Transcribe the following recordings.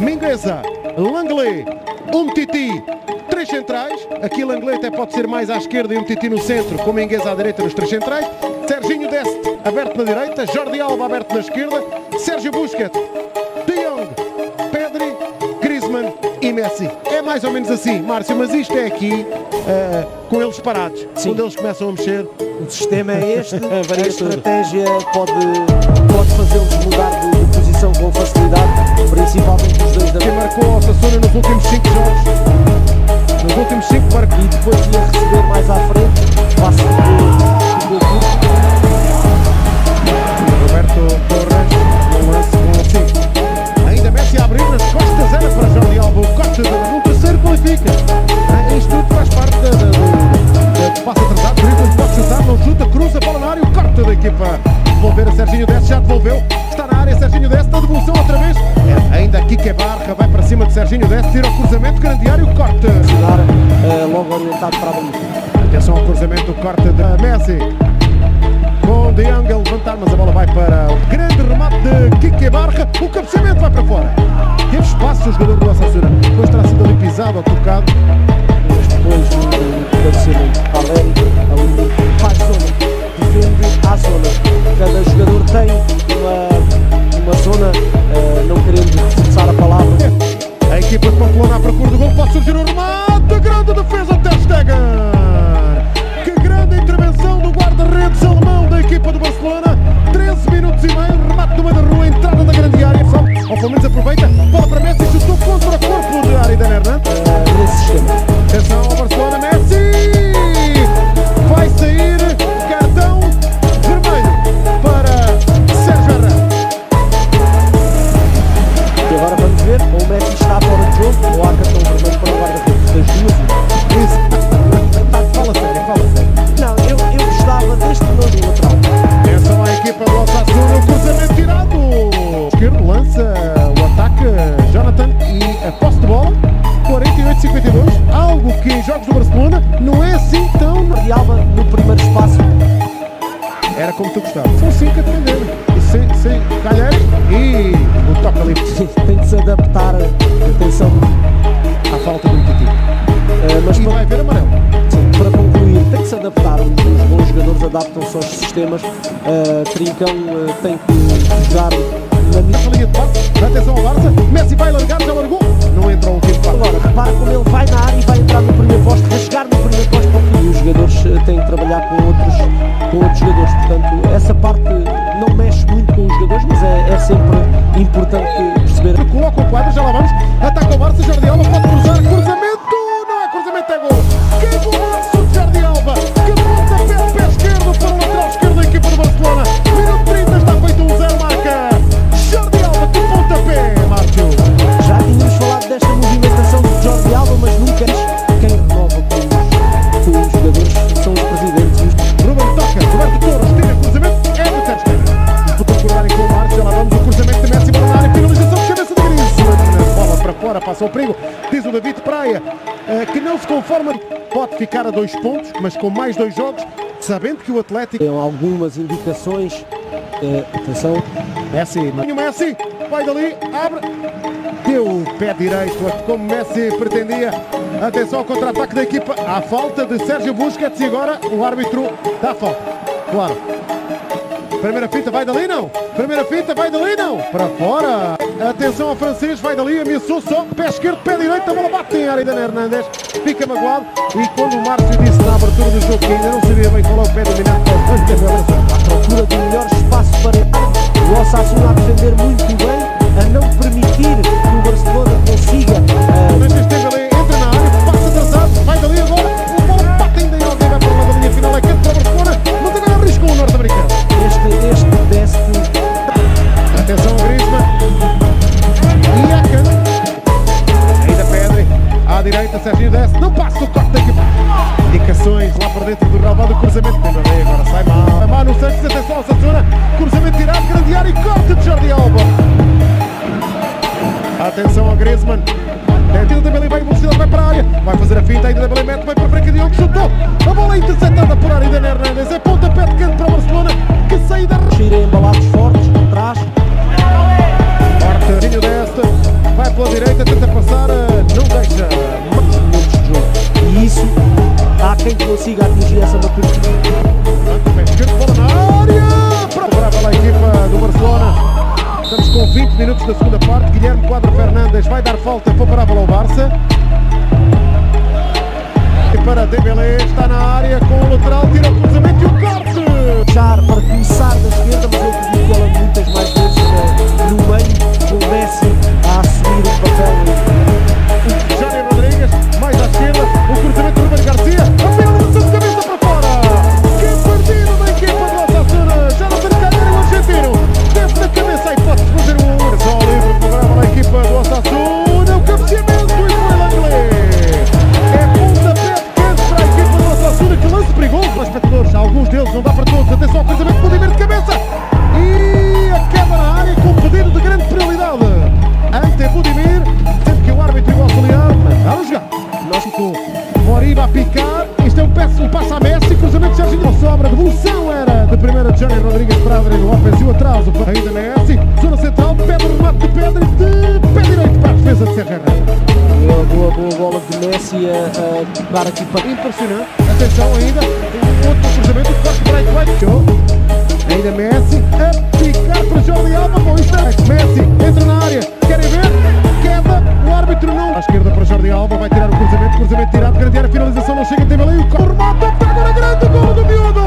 Mingueza, Langley, Umtiti, três centrais. Aqui Langley até pode ser mais à esquerda e Umtiti no centro, com Mingueza à direita nos três centrais. Serginho Deste aberto na direita, Jordi Alba aberto na esquerda, Sérgio Busquets, De Jong, Pedri, Griezmann e Messi. É mais ou menos assim, Márcio, mas isto é aqui uh, com eles parados. Sim. Quando eles começam a mexer, O sistema é este, a estratégia pode, pode fazê-los mudar de, com facilidade, principalmente os dois da quem marcou ao Sassuna nos últimos 5 jogos. Nos últimos 5 marcou. e depois ia receber mais à frente, passe do gol. Roberto Torres no lance com o 5. Ainda Messi a abrir nas costas, era para Jordi Alba. O corte de um terceiro qualifica. Ah, Isto tudo faz parte da, da, da, passo atrasado. Drible, pode chutar, não chuta, cruza, bola na área. O corte da equipa. Devolver a Serginho Deste, já devolveu. Está Serginho Deste, na devolução outra vez. É, ainda aqui que é Barra, vai para cima de Serginho Deste, tira o cruzamento, grande área, corte. Jogar eh, logo orientado para a. Atenção ao cruzamento, o corte de Messi. Com De Jong a levantar, mas a bola vai para o grande remate de Kike Barra. O cabeceamento vai para fora. Teve espaço o jogador do Osasuna. Depois terá sido ali pisado ou tocado. Mas depois o cabeceamento ali faz zona, defende à zona. Cada jogador Só, ou como tu gostavas. São 5 a defender. E sem, sem calhar e o toque ali tem de se adaptar, atenção, à falta do Titi. eh, mas E para, vai haver amarelo. para concluir, tem de se adaptar. Os, bons jogadores adaptam-se aos sistemas. Trincão eh, tem que jogar importante perceber. Coloca o quadro, já lá vamos, ataca o Barça, Jordi Alba pode cruzar, cruzamento, passa o perigo, diz o David Praia, eh, que não se conforma, pode ficar a dois pontos, mas com mais dois jogos, sabendo que o Atlético... Tem algumas indicações. eh, atenção, Messi, o Messi, vai dali, abre, deu o pé direito, como Messi pretendia. Atenção ao contra-ataque da equipa, à falta de Sérgio Busquets e agora o árbitro dá a falta. Claro. Primeira fita, vai dali não. Primeira fita, vai dali não. Para fora. Atenção ao francês, vai dali, ameaçou só. Pé esquerdo, pé direito, a bola bate em área da Hernandes. Fica magoado. E quando o Márcio disse na abertura do jogo que ainda não sabia bem qual é o pé dominante, à procura de melhor espaço para o Osasuna a defender muito bem, a não permitir que o Barcelona direita, Sérgio desce, não passa o corte da equipa. Indicações lá para dentro do relvado, cruzamento, tem bem, agora sai mal. A Manu Santos, atenção ao Sassuna, cruzamento tirado, grande área e corte de Jordi Alba. Atenção ao Griezmann. Tenta Dembélé, vai velocidade, vai para a área. Vai fazer a finta, ainda Dembélé mete, vai para a frente de Diogo, chutou. A bola é interceptada por Aridan Hernandes. É pontapé de canto para o Barcelona. Que saída Irem embalados fortes, atrás, Cortezinho desta, vai pela quem siga Moriba a picar, isto é um, passo, um passo a Messi, cruzamento de Serginho, sobra, devolução era de primeira de Johnny Rodrigues para Adriano Lopes e o atraso para ainda Messi, zona central, pede o remate de pedra e de pé direito para a defesa de Serra. Boa, boa, boa bola de Messi a, a tocar aqui para. Impressionante, atenção ainda, um outro cruzamento, vai, show. Ainda Messi a picar para Jordi Alba, bom instante. Messi entra na área, querem ver? Queda, árbitro não. À esquerda para Jordi Alba, vai tirar o cruzamento, cruzamento tirado, grande área, finalização, não chega, tem ali o remate, está agora grande, gol do miúdo!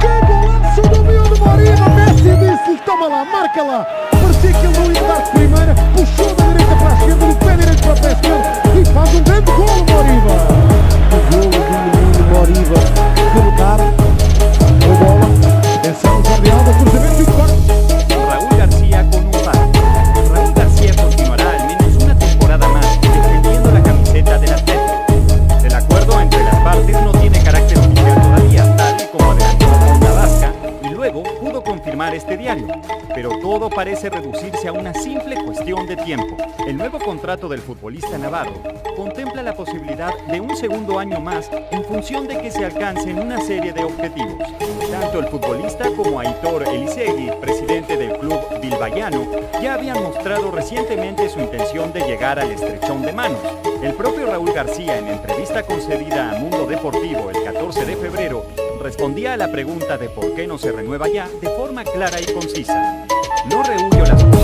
Que golaço do miúdo, Moriba, Messi disse-lhe, toma lá, marca lá. Parecia que ele não ia dar de primeira, puxou da direita para a esquerda, do pé direito para o pé esquerdo e faz um grande gol, Moriba. El nuevo contrato del futbolista navarro contempla la posibilidad de un segundo año más en función de que se alcancen una serie de objetivos. Tanto el futbolista como Aitor Elisegui, presidente del club bilbayano, ya habían mostrado recientemente su intención de llegar al estrechón de manos. El propio Raúl García, en entrevista concedida a Mundo Deportivo el 14 de febrero, respondía a la pregunta de por qué no se renueva ya de forma clara y concisa. No rehuyo las